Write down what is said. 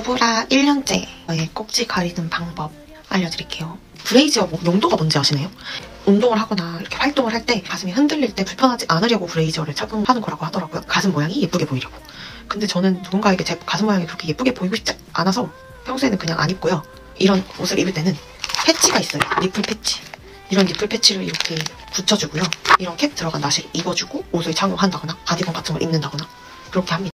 노브라 1년째의 예, 꼭지 가리는 방법 알려드릴게요. 브래지어 뭐 용도가 뭔지 아시나요? 운동을 하거나 이렇게 활동을 할 때 가슴이 흔들릴 때 불편하지 않으려고 브래지어를 착용하는 거라고 하더라고요. 가슴 모양이 예쁘게 보이려고. 근데 저는 누군가에게 제 가슴 모양이 그렇게 예쁘게 보이고 싶지 않아서 평소에는 그냥 안 입고요. 이런 옷을 입을 때는 패치가 있어요. nipple 패치. 이런 nipple 패치를 이렇게 붙여주고요. 이런 캡 들어간 나시를 입어주고 옷을 착용한다거나 바디건 같은 걸 입는다거나 그렇게 합니다.